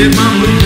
If I'm